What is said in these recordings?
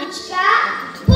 Manchka.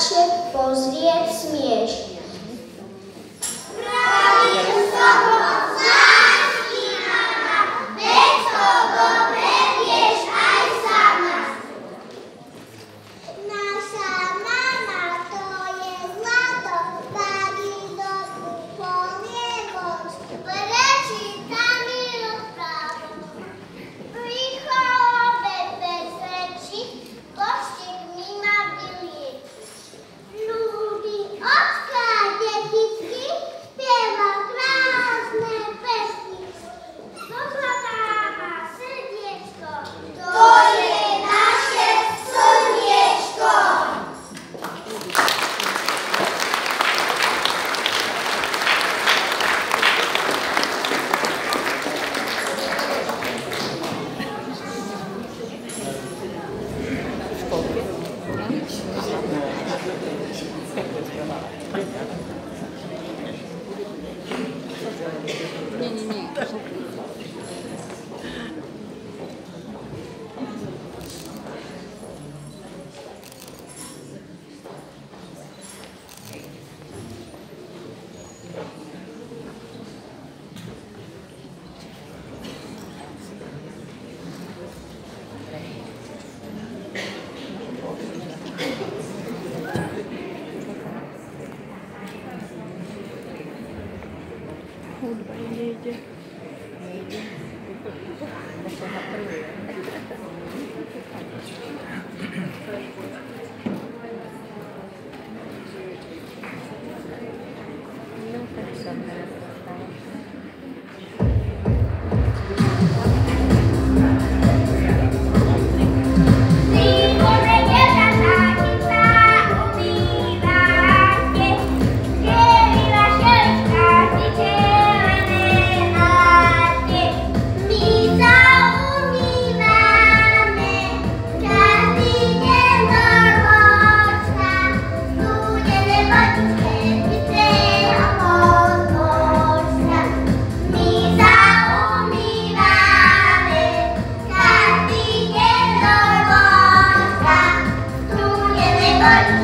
się pozwie śmiech. Hold by Nade. Nade. Bye.